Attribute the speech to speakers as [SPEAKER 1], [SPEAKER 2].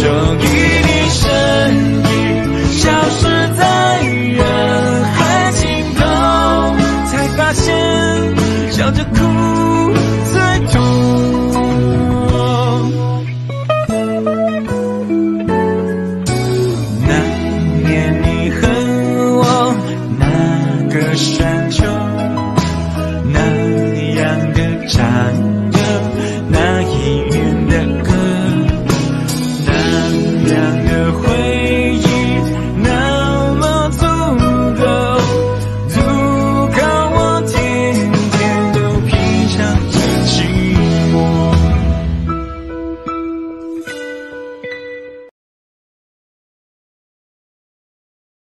[SPEAKER 1] 终于你身影消失在人海尽头，才发现笑着哭最痛。那年你和我那个谁。会。